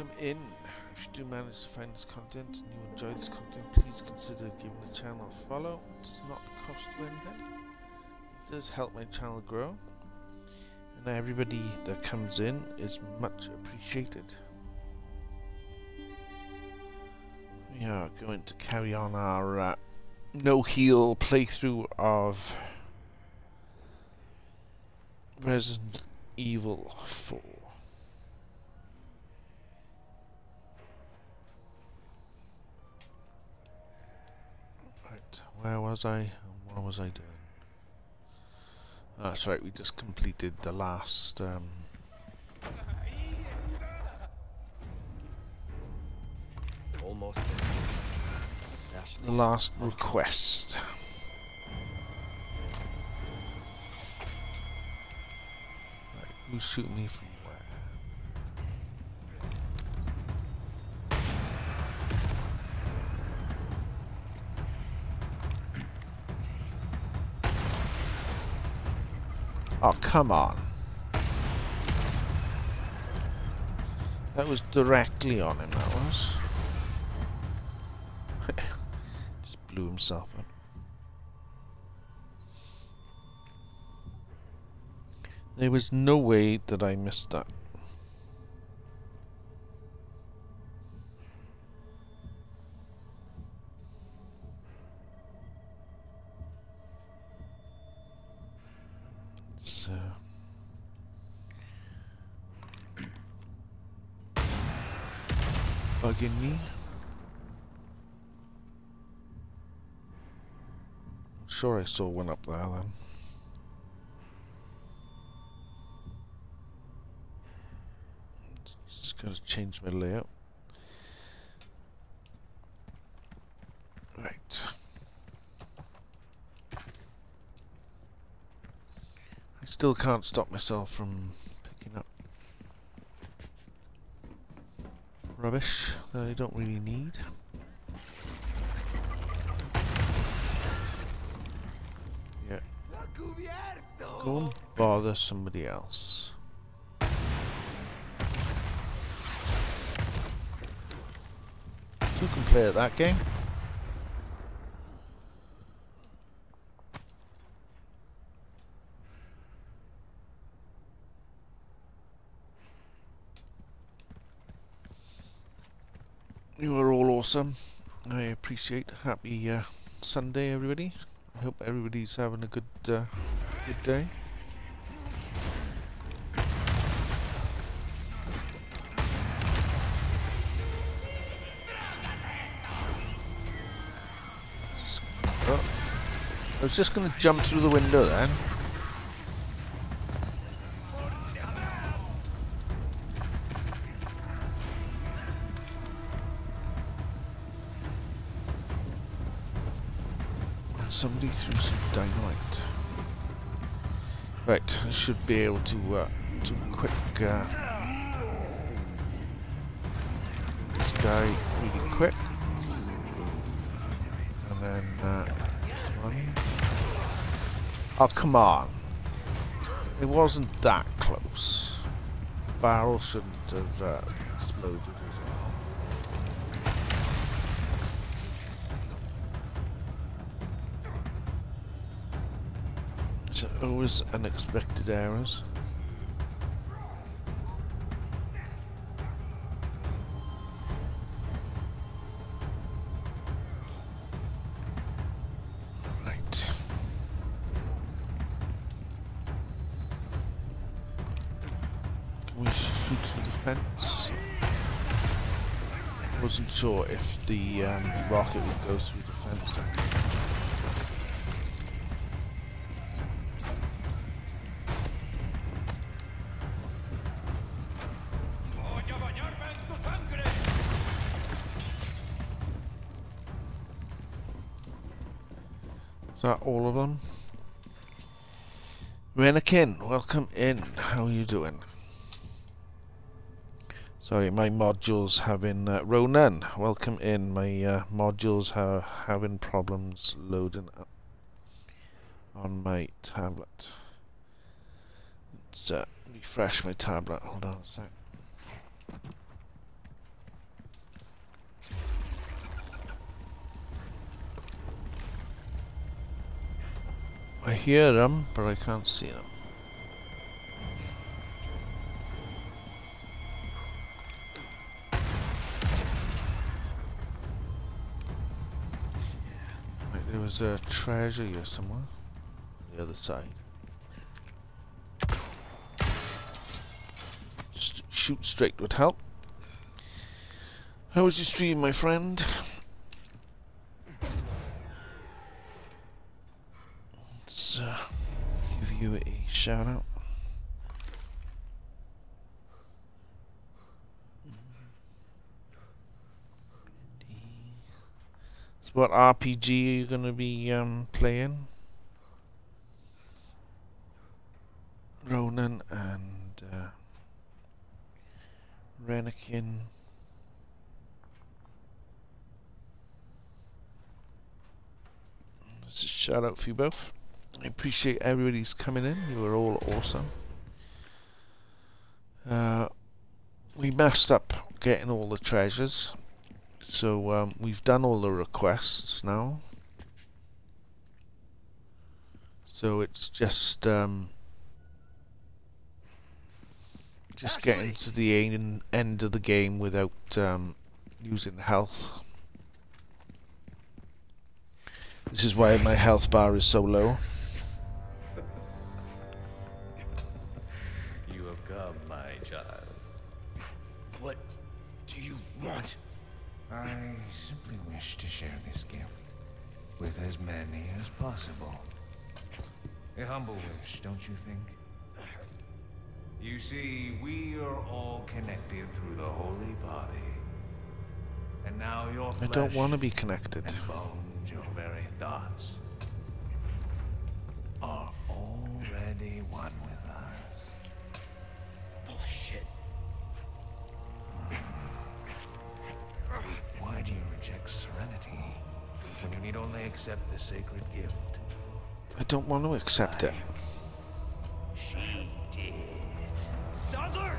welcome in. If you do manage to find this content and you enjoy this content, please consider giving the channel a follow. It does not cost you anything. It does help my channel grow. And everybody that comes in is much appreciated. We are going to carry on our uh, no heal playthrough of Resident Evil 4. Where was I? What was I doing? That's right, we just completed the last um, Almost the last request. Right, who's shooting me from Oh, come on. That was directly on him, that was. Just blew himself up. There was no way that I missed that. So uh, bugging me. Sure, I saw one up there then. Just gotta change my layout. Right. I still can't stop myself from picking up rubbish that I don't really need. Yeah. Go and bother somebody else. Who can play at that game? You are all awesome. I appreciate. Happy uh, Sunday, everybody. I hope everybody's having a good uh, good day. I was just going to jump through the window then. Somebody threw some dynamite. Right, I should be able to uh, do a quick uh, this guy really quick. And then uh. Oh come on. It wasn't that close. Barrel shouldn't have uh, exploded always unexpected errors. Right. We shoot through the fence? Wasn't sure if the um, rocket would go through the fence. Is that all of them? Renakin, welcome in. How are you doing? Sorry, my modules having uh, Ronan. Welcome in. My uh, modules are having problems loading up on my tablet. Let's uh, refresh my tablet. Hold on a sec. I hear them, but I can't see them. Right, there was a treasure here somewhere. The other side. Just shoot straight would help. How was your stream, my friend? Let's uh, give you a shout out. So what RPG are you going to be um, playing? Ronan and uh, a shout out for you both. I appreciate everybody's coming in. You were all awesome. Uh, we messed up getting all the treasures. So um, we've done all the requests now. So it's just um, just getting to the end, end of the game without um, using health. This is why my health bar is so low. See, we are all connected through the holy body. And now your I don't want to be connected. and bones, your very thoughts, are already one with us. Oh, Bullshit. Why do you reject serenity when you need only accept the sacred gift? I don't want to accept it. She did. Sadler!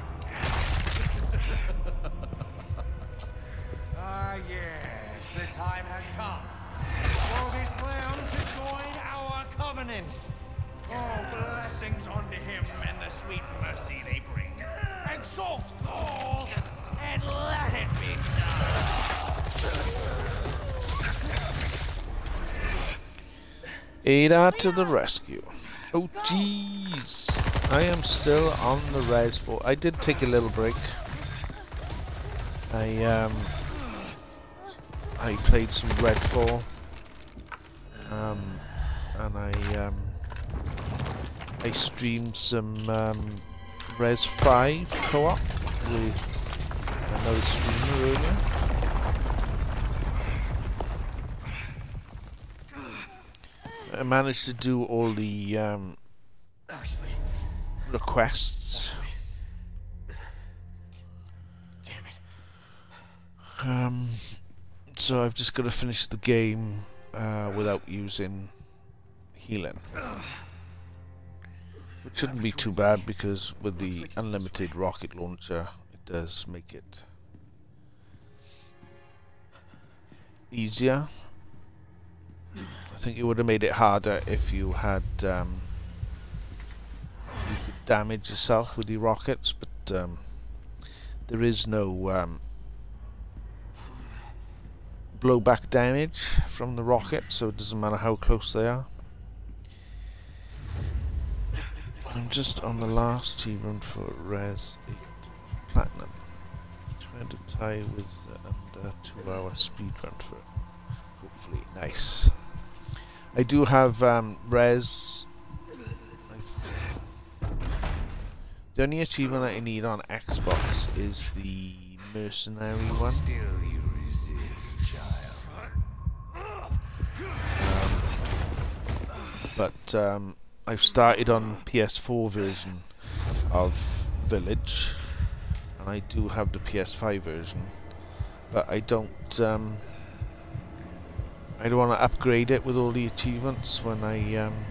Ah, yes, the time has come for this lamb to join our covenant. Oh, blessings unto him and the sweet mercy they bring. Exalt all and let it be so. Ada to the rescue. Oh jeez. I am still on the Res 4 I did take a little break. I um I played some Redfall. Um and I um I streamed some um Res 5 co-op with another streamer earlier. I managed to do all the um, requests. Damn it. Um, so I've just got to finish the game uh, without using healing. Which shouldn't be too bad because with the unlimited rocket launcher, it does make it easier. I think it would have made it harder if you had um, you could damage yourself with your rockets, but um, there is no um, blowback damage from the rocket, so it doesn't matter how close they are. I'm just on the last T run for Res 8 Platinum. Trying to tie with uh, under 2 hour speed run for it. Hopefully, nice. I do have um, Res. The only achievement that I need on Xbox is the Mercenary one. Still you resist, child. but um, I've started on PS4 version of Village, and I do have the PS5 version, but I don't. Um, I don't want to upgrade it with all the achievements when I um,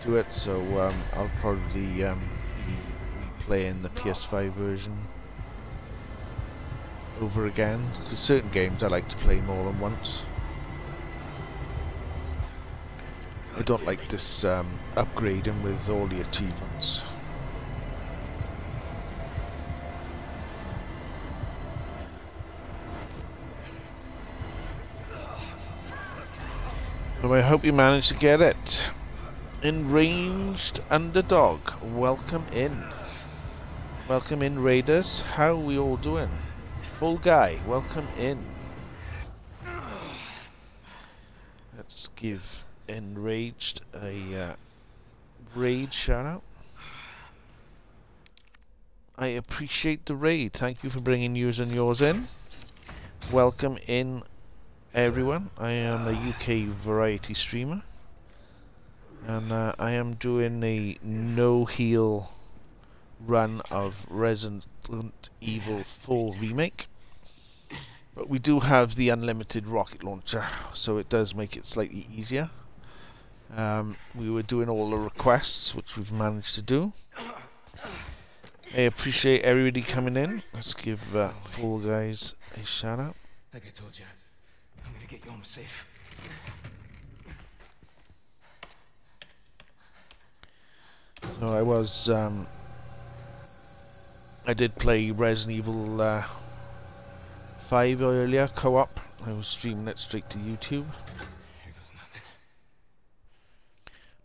do it, so um, I'll probably um, be playing the PS5 version over again. Because certain games I like to play more than once. I don't like this um, upgrading with all the achievements. So I hope you managed to get it. Enraged Underdog, welcome in. Welcome in Raiders, how we all doing? Full Guy, welcome in. Let's give Enraged a uh, raid shout out. I appreciate the raid, thank you for bringing yours and yours in. Welcome in everyone, I am a UK variety streamer and uh, I am doing a no heal run of Resident Evil 4 Remake but we do have the unlimited rocket launcher so it does make it slightly easier. Um, we were doing all the requests which we've managed to do. I appreciate everybody coming in. Let's give uh, Guys a shout out Like I told you, Gonna get you home safe. No, I was. Um, I did play Resident Evil uh, 5 earlier, co op. I was streaming it straight to YouTube. Here goes nothing.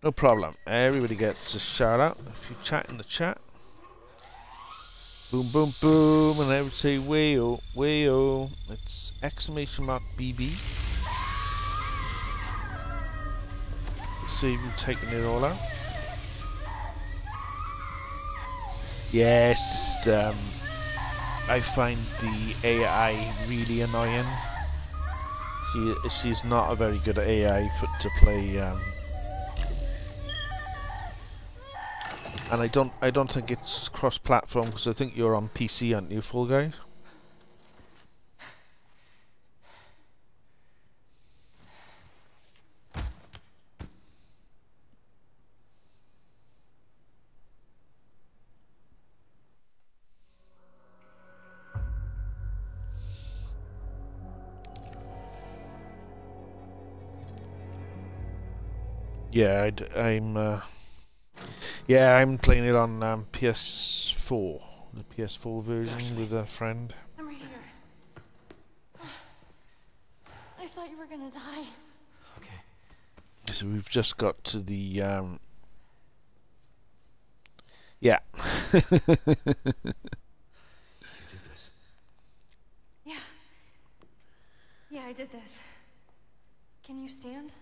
No problem. Everybody gets a shout out. If you chat in the chat. Boom, boom, boom. And I would say, wayo, wayo. It's exclamation mark BB. Save you taking it all out. Yes, just, um, I find the AI really annoying. She, she's not a very good AI for to play. Um, and I don't, I don't think it's cross-platform because I think you're on PC, aren't you, Fall Guys? Yeah, I'd, I'm. Uh, yeah, I'm playing it on um, PS4, the PS4 version with a friend. I'm right here. I thought you were gonna die. Okay. So we've just got to the. Um, yeah. You did this. Yeah. Yeah, I did this. Can you stand?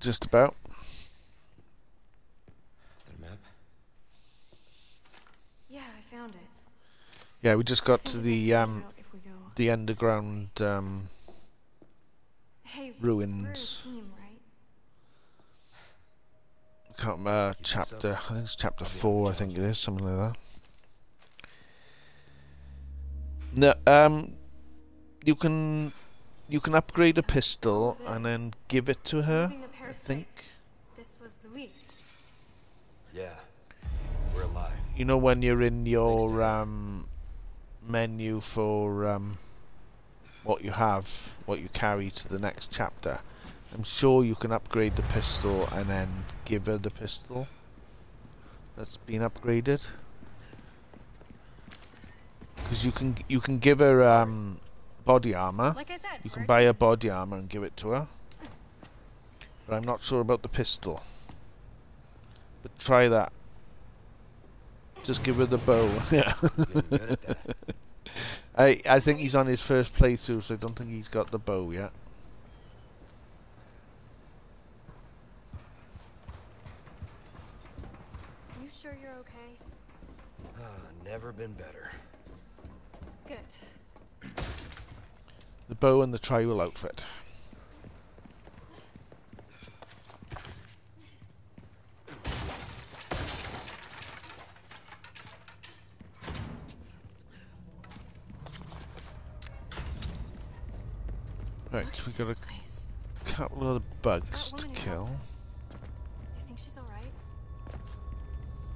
just about. The map? Yeah, I found it. Yeah, we just got to the um, get out if we go. the underground um, Hey, ruins. We're team, right? can't remember chapter. I think it's chapter four. I think it is something like that. No, um, you can you can upgrade a pistol and then give it to her. I think. This was Luis. Yeah. We're alive. You know when you're in your um, menu for um, what you have, what you carry to the next chapter. I'm sure you can upgrade the pistol and then give her the pistol that's been upgraded. Because you can you can give her um, body armor. Like I said, You can buy her body armor and give it to her. But I'm not sure about the pistol. But try that. Just give her the bow. yeah. Getting good at that. I I think he's on his first playthrough, so I don't think he's got the bow yet. You sure you're okay? Ah, never been better. Good. The bow and the tribal outfit. Right, we got a Place. couple of bugs to kill. You think she's alright?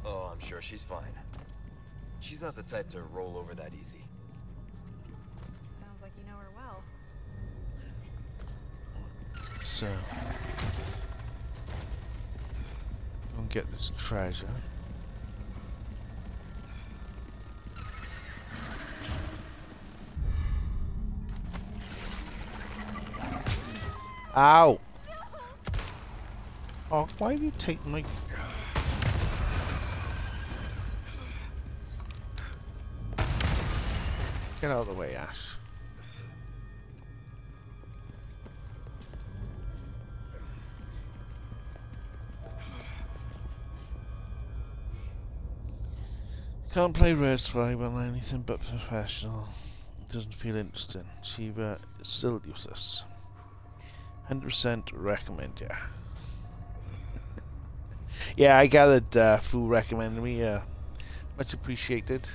Oh, I'm sure she's fine. She's not the type to roll over that easy. Sounds like you know her well. let's go and get this treasure. Ow! Oh, why do you take my... Get out of the way, Ash. Can't play Red Flag on anything but professional. It doesn't feel interesting. Shiva is uh, still useless. 100% recommend, yeah. yeah, I gathered uh, Fu recommended me. Uh, much appreciated.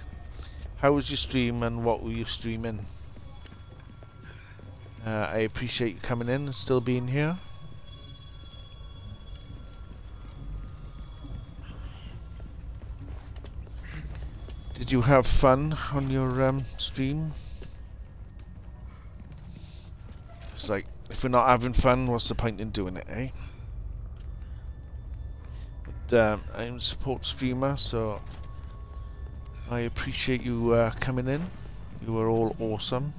How was your stream and what were you streaming? Uh, I appreciate you coming in and still being here. Did you have fun on your um, stream? It's like, if we're not having fun, what's the point in doing it, eh? But um, I'm a support streamer, so I appreciate you uh, coming in. You are all awesome.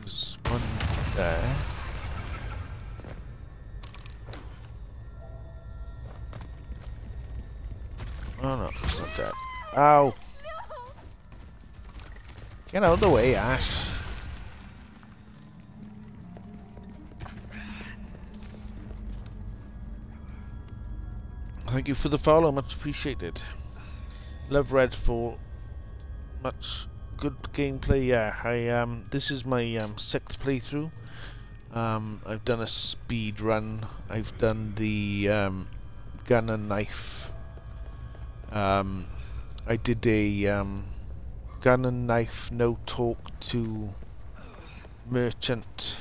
There's one there. Oh no, it's not that. Ow! Get out of the way, Ash. Thank you for the follow, much appreciated. Love Red for Much good gameplay, yeah. I um this is my um sixth playthrough. Um I've done a speed run. I've done the um gun and knife. Um I did a um gun and knife no talk to merchant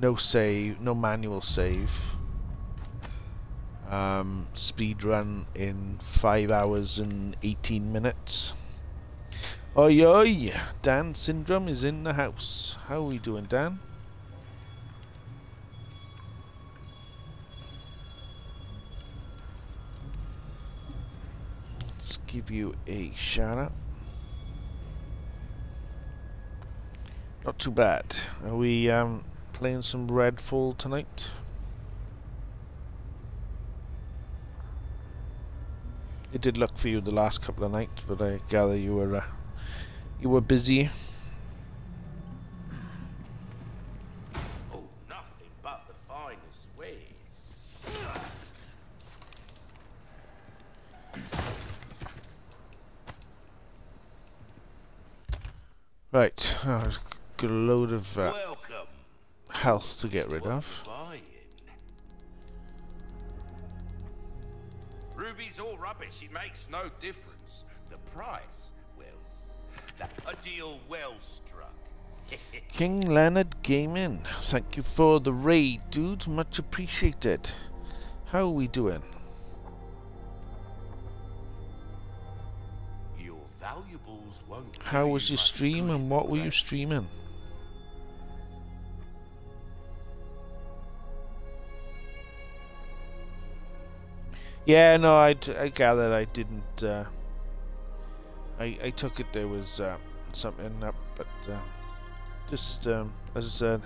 no save no manual save um, speed run in 5 hours and 18 minutes. Oi oi! Dan Syndrome is in the house. How are we doing, Dan? Let's give you a shout out. Not too bad. Are we um, playing some Redfall tonight? It did look for you the last couple of nights, but I gather you were uh, you were busy. Oh, nothing but the finest ways. Right, oh, I've got a load of uh, health to get rid of. Deal well struck. King Leonard Gaming, thank you for the raid, dude. Much appreciated. How are we doing? Your valuables won't. How was your stream and what were you streaming? Yeah, no, I, I gathered I didn't. Uh, I I took it there was uh, something up, but uh, just um, as I said,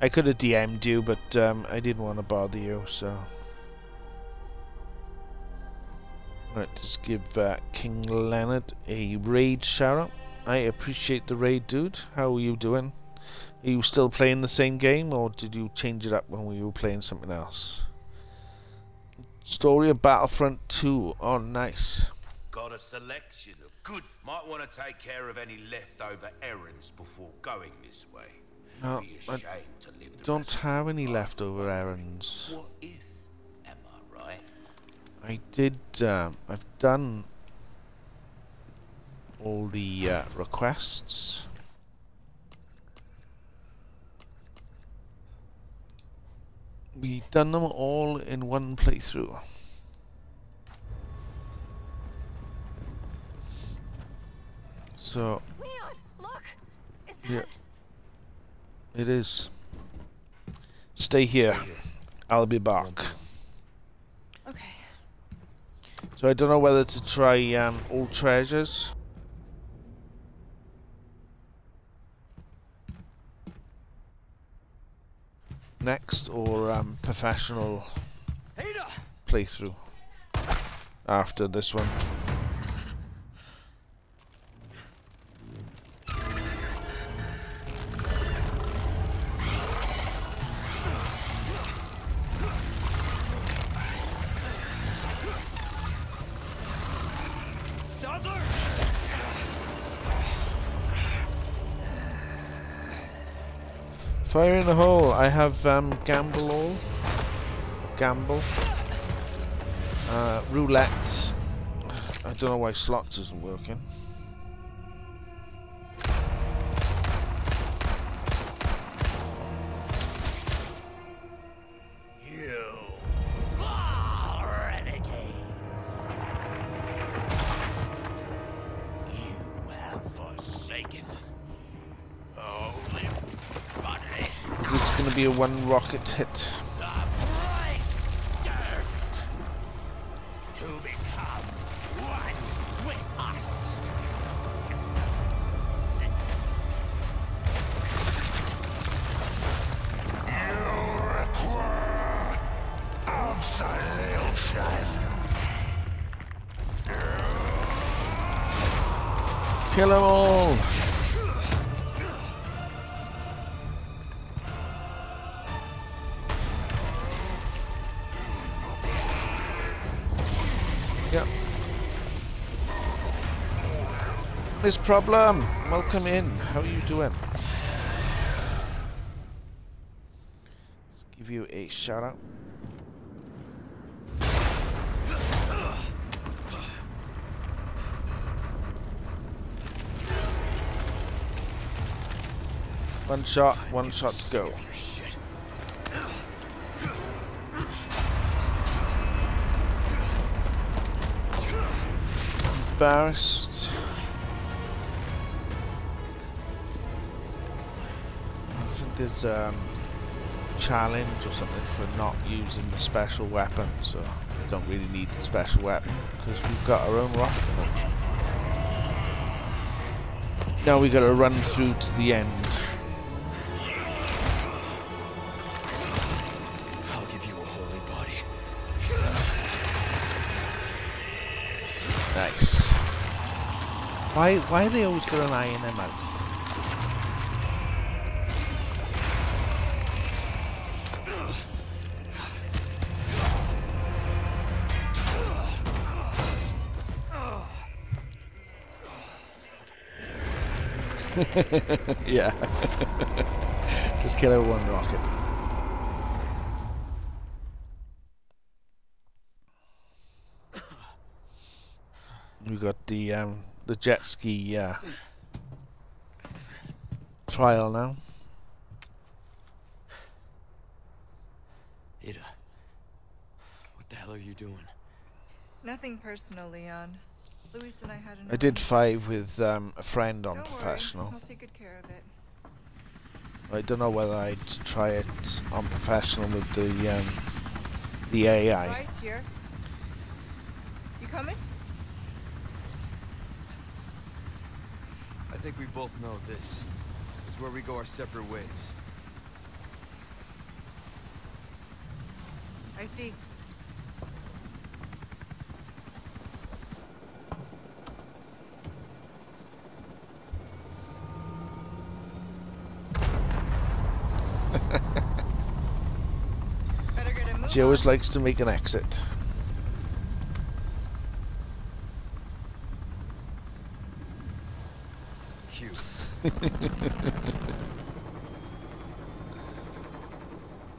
I could have DM'd you, but um, I didn't want to bother you, so. Right, just give uh, King Leonard a raid shout out. I appreciate the raid, dude. How are you doing? Are you still playing the same game, or did you change it up when we were playing something else? Star Wars Battlefront 2. Oh, nice. Got a selection of good. Might want to take care of any leftover errands before going this way. No, Be I ashamed to live the don't have any leftover errands. What if? Am I right? I did. Um, I've done all the uh, requests. We done them all in one playthrough. So Leon, look! Is that... yeah, it is. Stay here. I'll be back. Okay. So I don't know whether to try um, all treasures. Next, or um, professional playthrough after this one. In the hole. I have um, gamble all. Gamble. Uh, roulette. I don't know why slots isn't working. One rocket hit? Kill them all! Miss Problem, welcome in. How are you doing? Let's give you a shout out. One shot, one shot to go. Embarrassed. There's um challenge or something for not using the special weapon, so I don't really need the special weapon because we've got our own rocket launcher. Now we gotta run through to the end. I'll give you a holy body. Nice. Why why are they always got an eye in their mouth? yeah. Just kill her with one rocket. We got the um, the jet ski uh, trial now. Ada, what the hell are you doing? Nothing personal, Leon. Luis and I had an. I did five with um, a friend on Don't professional. Worry. I'll take good care of it. I don't know whether I'd try it on professional with the um, the AI. Ride's here. You coming? I think we both know this is where we go our separate ways. I see. Better get a move She always likes to make an exit. Cute.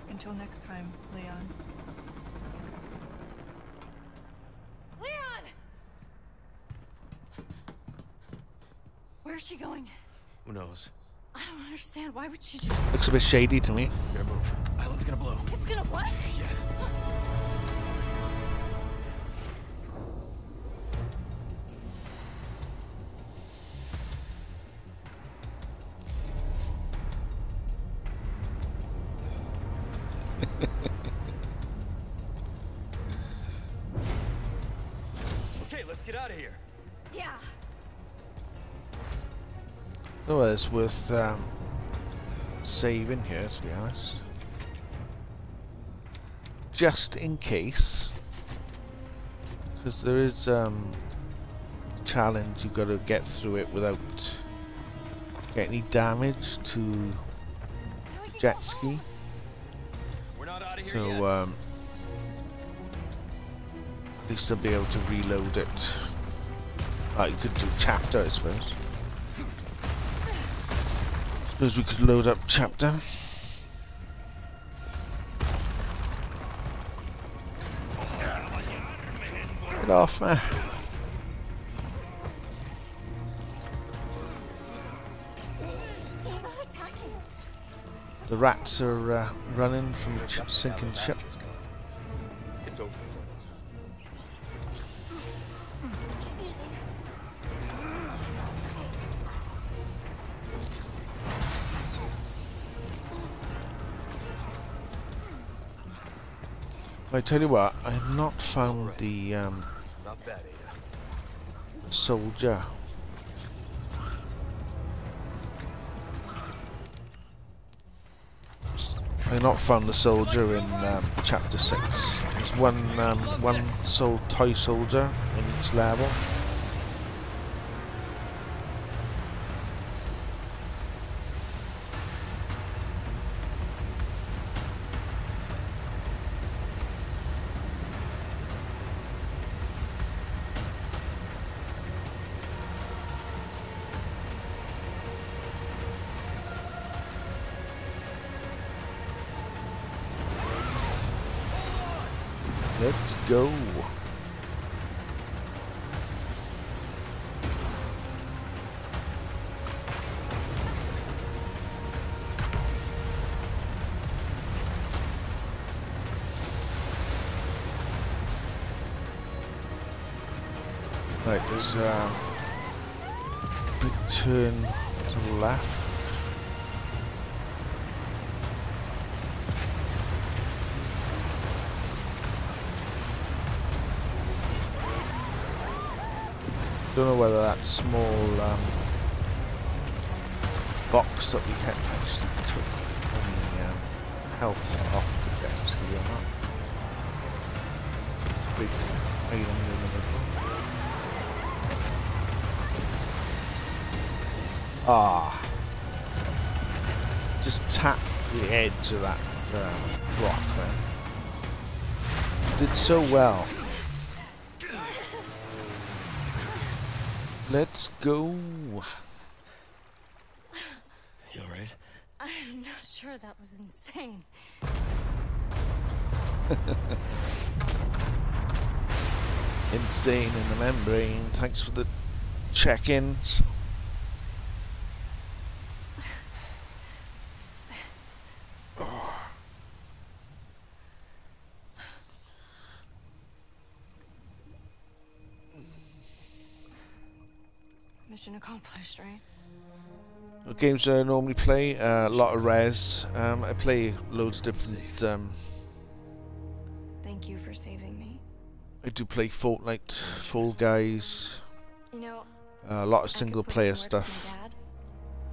Until next time, Leon. Leon! Where's she going? Who knows? I don't understand. Why would she just... Looks a bit shady to me. Gotta move. Island's gonna blow. It's gonna what? Yeah. Well, it's worth um, saving here, to be honest. Just in case. Because there is um, a challenge, you've got to get through it without getting any damage to the jet ski. We're not out of here yet. So, um, at least I'll be able to reload it. Oh, you could do chapter, I suppose. Suppose we could load up chapter. Get off attacking. The rats are uh, running from the sinking ship. I tell you what, I have not found the um, soldier. I not found the soldier in um, chapter six. There's one um, one toy soldier in each level. Let's go. Right, there's uh, a big turn to the left. Don't know whether that small um, box that we had actually took any um, health off the jet ski or not. It's a big item in the middle. Ah. Just tap the edge of that um, rock there. Did so well. Let's go. You alright? I'm not sure that was insane. Insane in the membrane. Thanks for the check-ins. Accomplished, right? What games I normally play? Uh, a lot of res. Um, I play loads of different. Um, Thank you for saving me. I do play Fortnite, Fall Guys, You know, uh, a lot of single player in work with my stuff.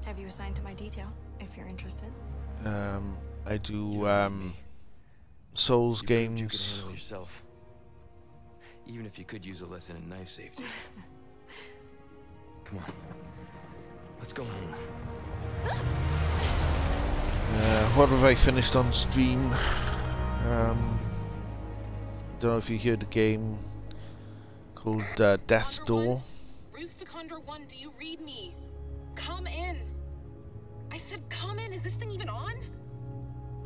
Have you assigned to my detail if you're interested? Um, I do um. Souls You proved you games. Even if you could use a lesson in knife safety. Come on. Let's go home. Uh, what have I finished on stream? Um, don't know if you heard the game called uh, Death's Door. Rooster Condor 1, do you read me? Come in. I said come in. Is this thing even on?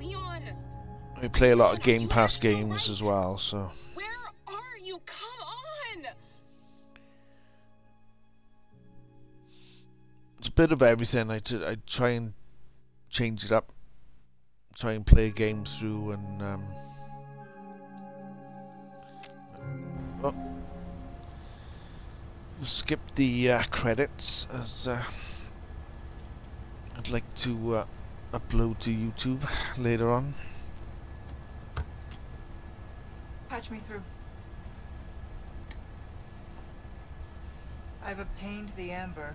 Leon, I play a lot of Game Pass games as well, so where are you? Come it's a bit of everything. I, try and change it up, try and play a game through, and um, oh, skip the uh, credits as uh, I'd like to uh, upload to YouTube later on. Patch me through. I've obtained the amber.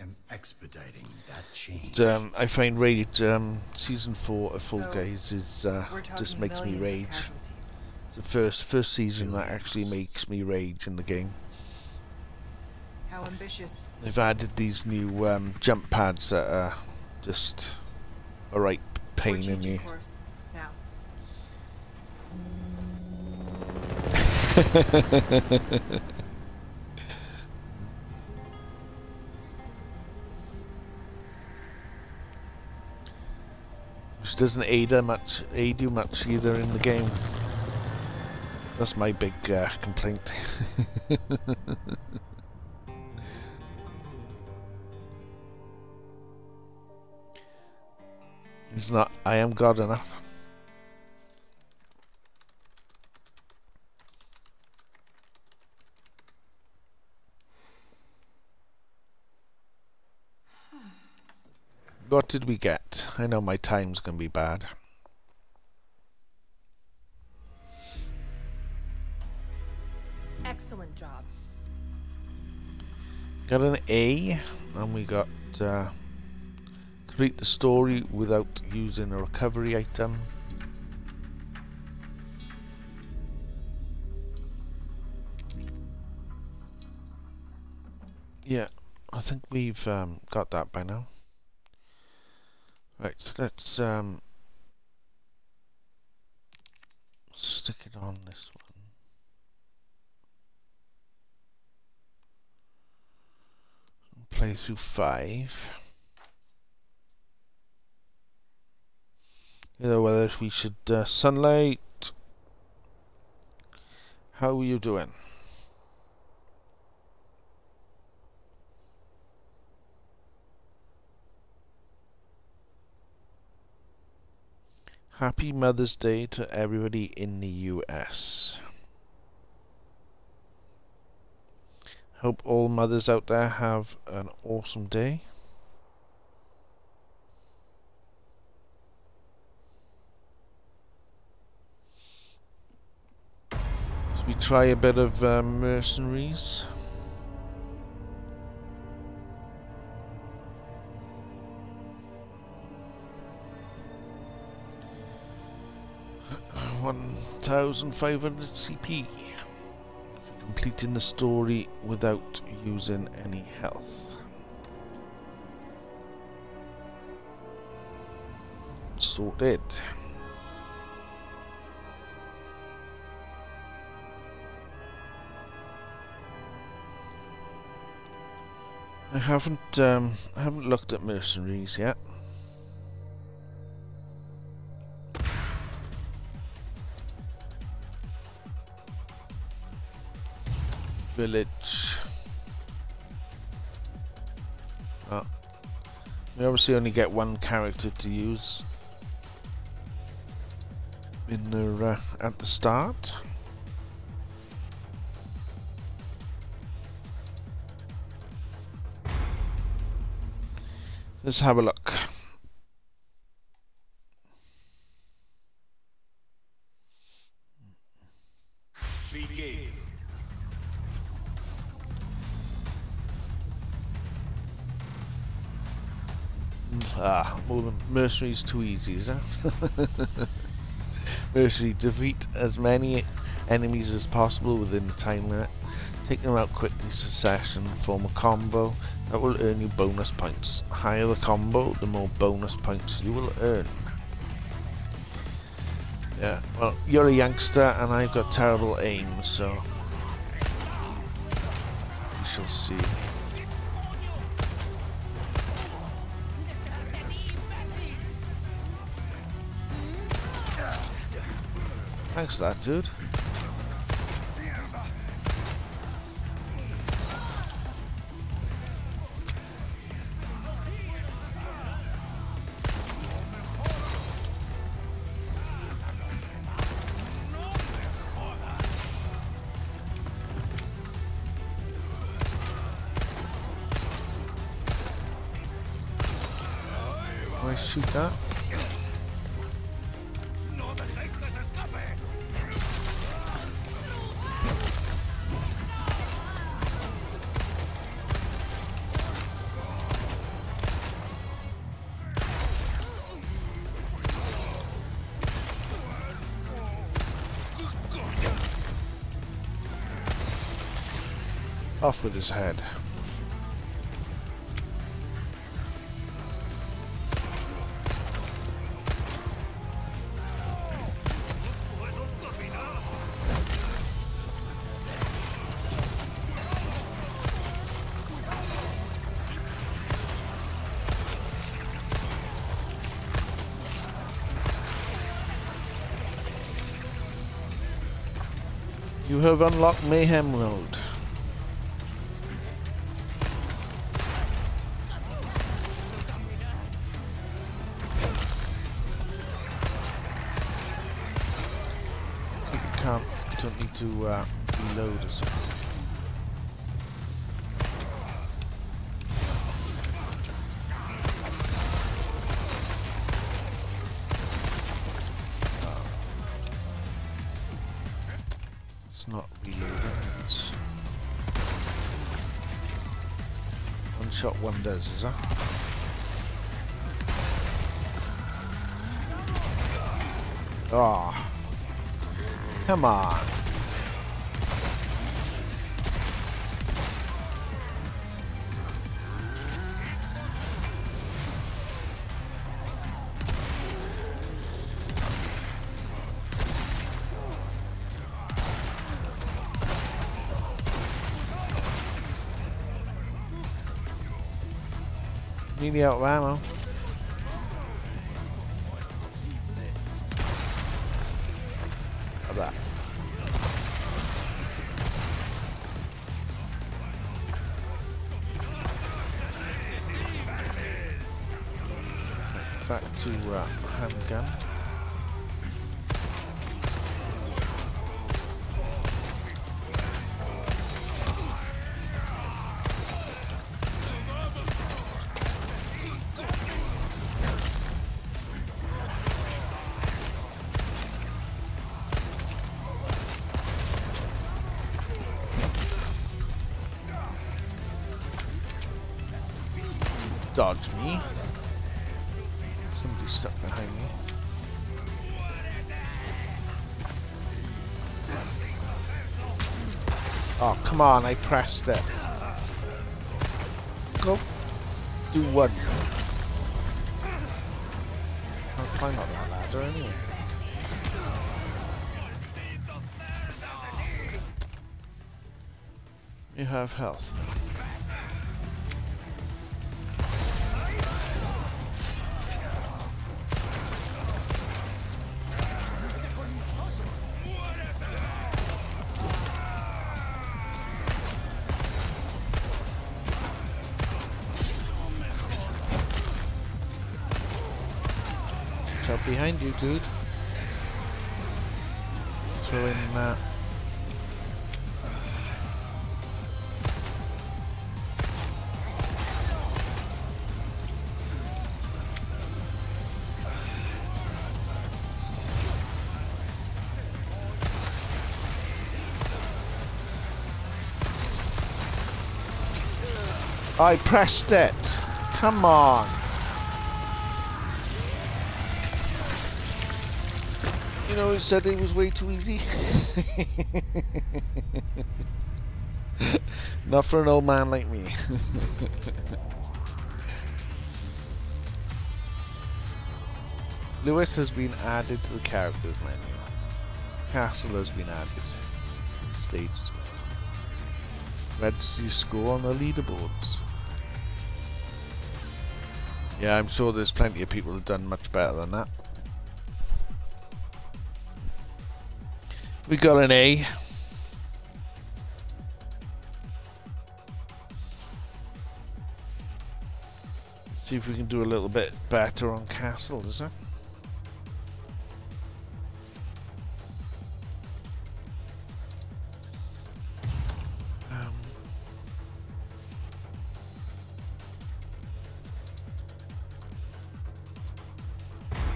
am expediting that change. Um, I find Raid um, season four of Fall So, Guys is uh, just makes me rage. It's the first first season that actually makes me rage in the game. How ambitious. They've added these new um, jump pads that are just a right We're pain in changing the. course. Now. Which doesn't aid her much, aid you much either in the game. That's my big uh, complaint. it's not. I am God enough. What did we get? I know my time's gonna be bad. Excellent job. Got an A, and we got uh, complete the story without using a recovery item. Yeah, I think we've um, got that by now. Right, let's um, stick it on this one. And Play through five. You know whether we should uh, sunlight. How are you doing? Happy Mother's Day to everybody in the US. Hope all mothers out there have an awesome day. So we try a bit of uh, mercenaries. One thousand five hundred CP for completing the story without using any health. Sorted. I haven't um, I haven't looked at mercenaries yet. Village. Oh. We obviously only get one character to use in the uh, at the start. Let's have a look. Ah, well, the mercenary's too easy, is it? Mercenary, defeat as many enemies as possible within the time limit. Take them out quickly, succession, form a combo that will earn you bonus points. Higher the combo, the more bonus points you will earn. Yeah, well, you're a youngster and I've got terrible aim, so we shall see. Thanks for that, dude. With his head. You have unlocked Mayhem Road. Can't, don't need to uh, reload or something. It's not reloading, it's one shot wonders, is that? Ah, come on. Nearly out of ammo. Dodge me. Somebody's stuck behind me. Oh, come on, I pressed it. Go. Do what? Can't climb up that ladder anyway. You have health. Watch you, dude. Throw in that. I pressed it. Come on. You know, he said it was way too easy. Not for an old man like me. Luis has been added to the characters menu. Castle has been added. Stages menu. Let's see score on the leaderboards. Yeah, I'm sure there's plenty of people who've done much better than that. We got an A. See if we can do a little bit better on Castle, is it? Um,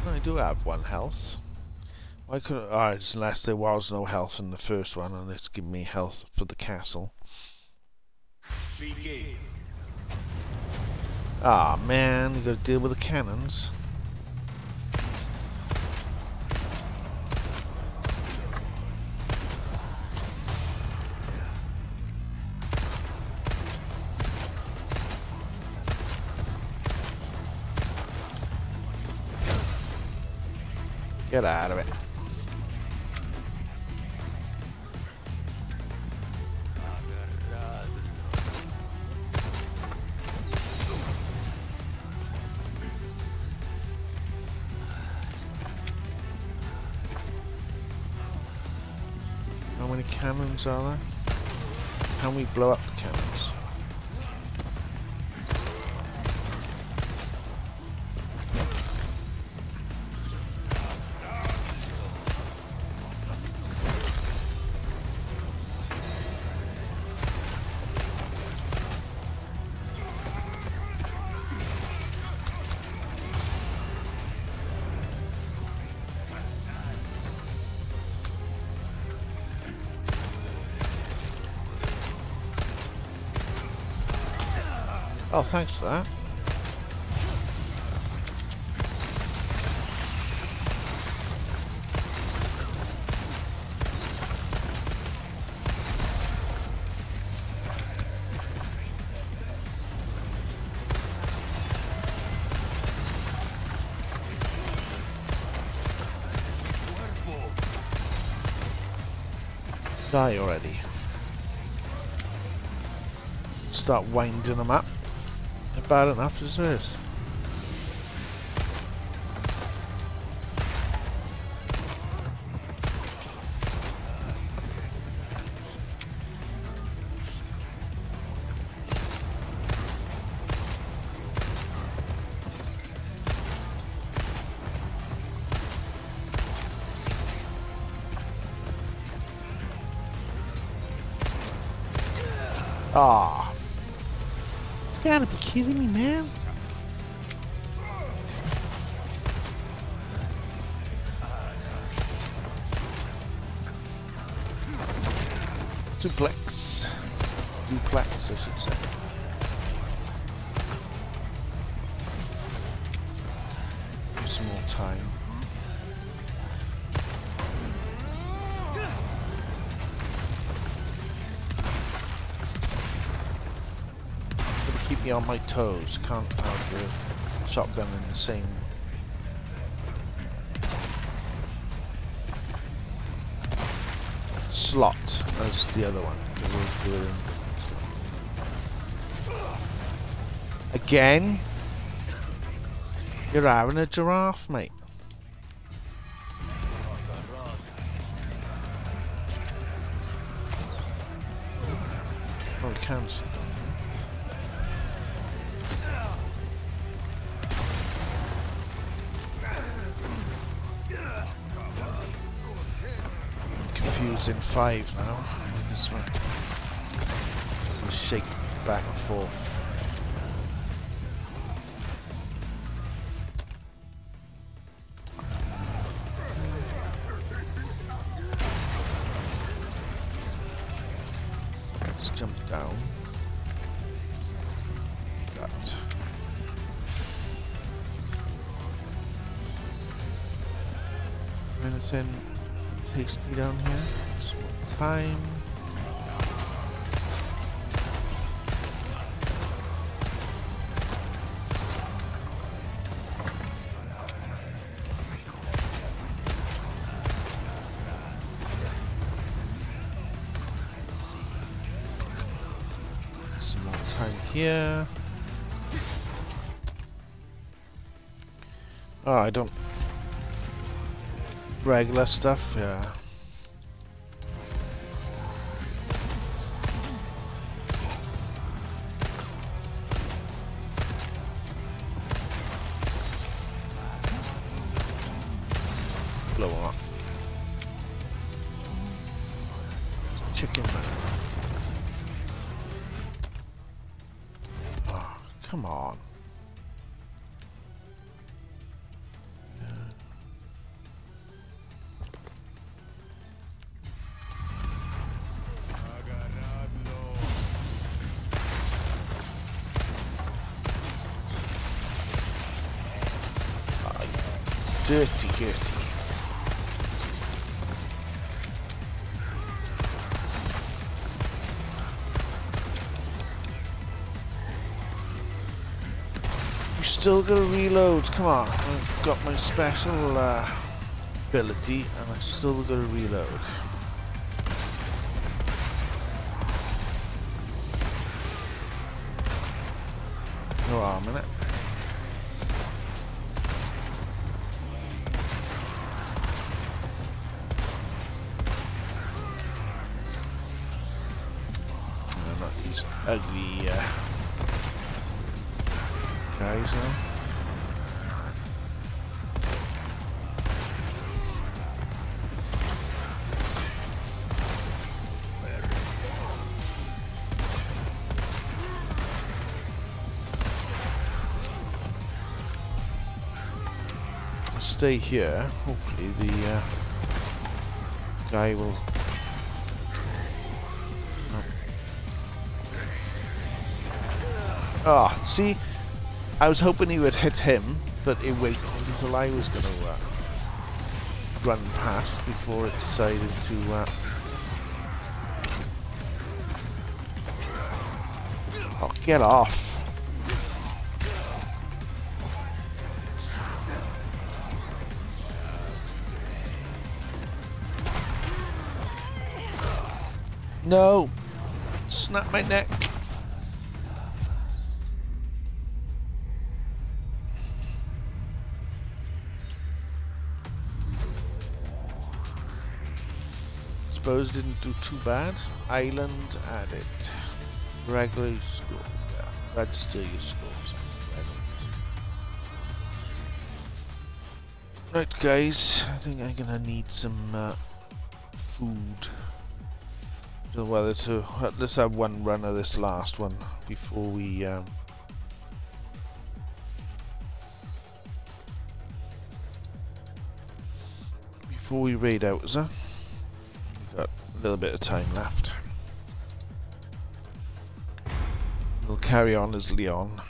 I do have one health. Why could Alright, unless there was no health in the first one and it's giving me health for the castle. Begin. Ah man, you gotta deal with the cannons. Get out of it. Cannons are there? Can we blow up the cannons? Oh, thanks for that. Die already. Start winding them up. Bad enough as it Duplex. Duplex, I should say. Some more time. Gotta keep me on my toes. Can't have the shotgun in the same. Slot as the other one. Again? You're having a giraffe, mate. In five now. This one. Shake back and forth. Here. Oh, I don't regular stuff, yeah. Still gotta reload. Come on, I've got my special uh, ability, and I still gotta reload. Guys? I'll stay here. Hopefully the uh, guy will. Ah, see, I was hoping he would hit him, but it waited until I was going to uh, run past before it decided to. Uh... Oh, get off! No! Snap my neck! Suppose didn't do too bad. Island added. Regular school. Yeah, still your scores. Right guys, I think I'm gonna need some uh, food. So whether to let's have one run of this last one before we um, before we raid out, is there? We've got a little bit of time left. We'll carry on as Leon.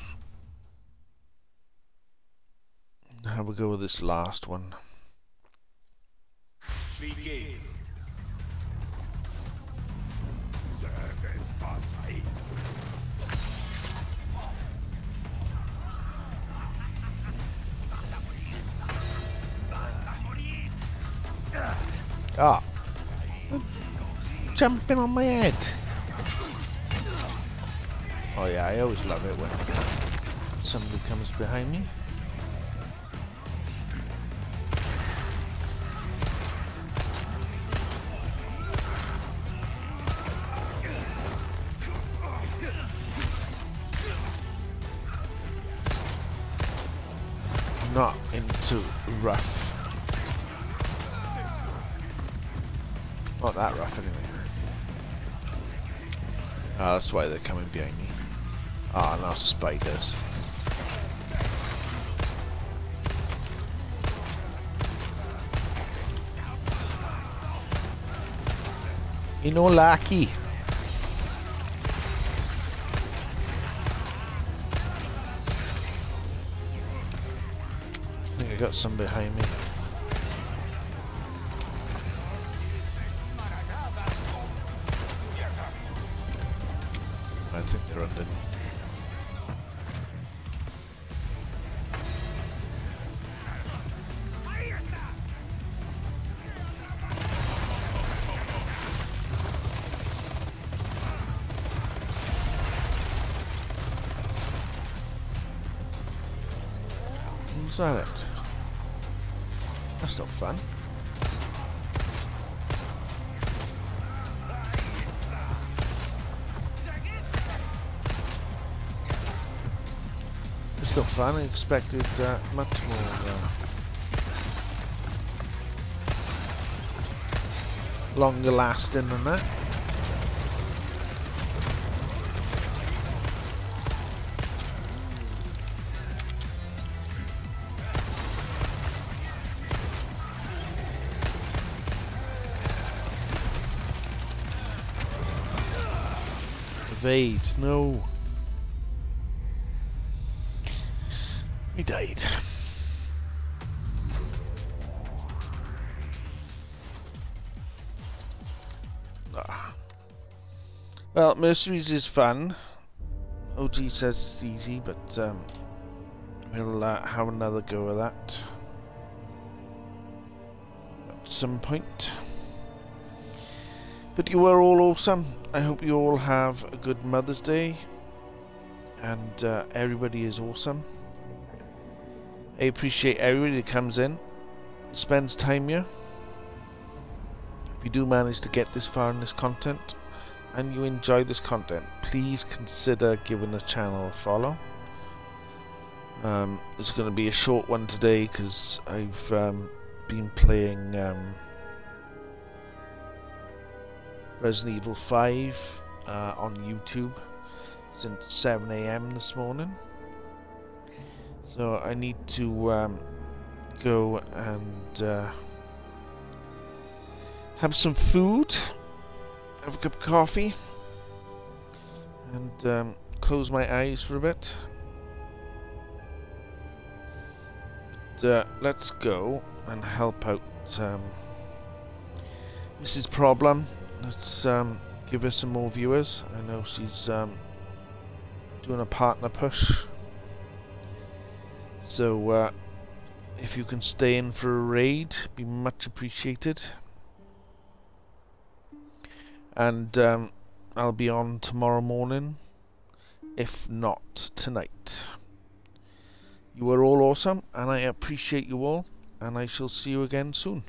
Have a go with this last one. Begin. Ah. Jumping on my head. Oh yeah, I always love it when somebody comes behind me. They're coming behind me. Ah, now spiders. You know, lucky. I think I got some behind me. That's not fun. It's not fun. I expected uh, much more. Uh, longer lasting than that. No. He died. Ah. Well, Mercenaries is fun. OG says it's easy, but um, we'll uh, have another go at that at some point. But you are all awesome. I hope you all have a good Mother's Day. And uh, everybody is awesome. I appreciate everybody that comes in, spends time here. If you do manage to get this far in this content, and you enjoy this content, please consider giving the channel a follow. Um, it's going to be a short one today because I've um, been playing um, Resident Evil 5 uh, on YouTube since 7am this morning. So I need to um, go and uh, have some food, have a cup of coffee, and um, close my eyes for a bit. But, uh, let's go and help out um, Mrs. Problem. Let's um, give her some more viewers. I know she's um, doing a partner push. So, uh, if you can stay in for a raid, be much appreciated. And um, I'll be on tomorrow morning, if not tonight. You are all awesome, and I appreciate you all, and I shall see you again soon.